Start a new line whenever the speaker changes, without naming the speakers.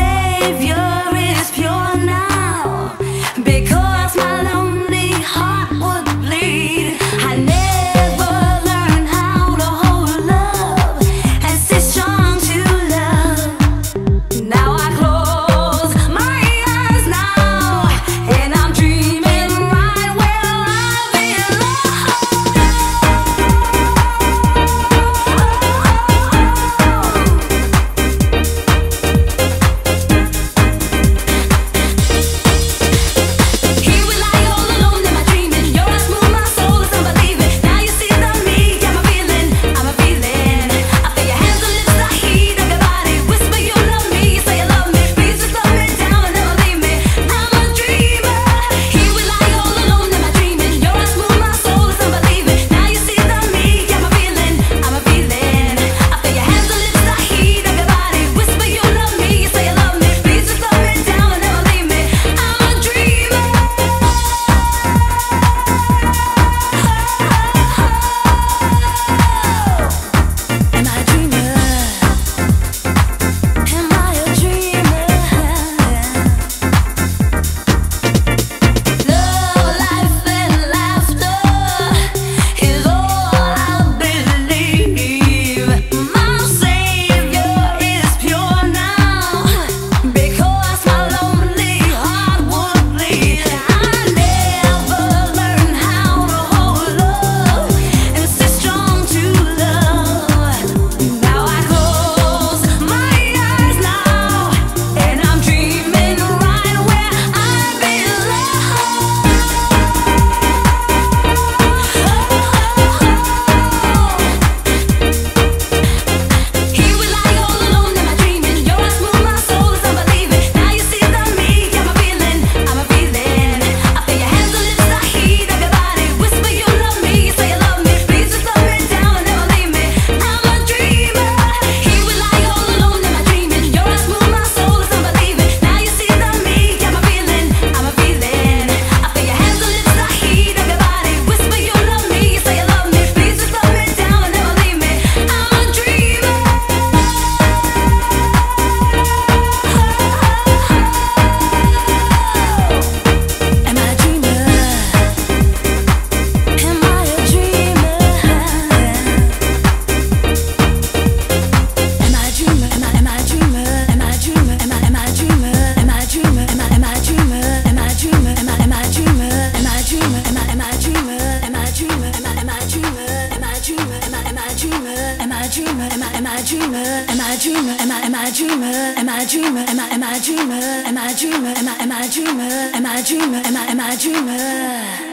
Savior is pure now. Am I? Am I a dreamer? Am I a dreamer? Am I am I a dreamer? Am I a dreamer? Am I am I a dreamer? Am I a dreamer? Am I I a dreamer? Am I a dreamer? Am I am I a dreamer?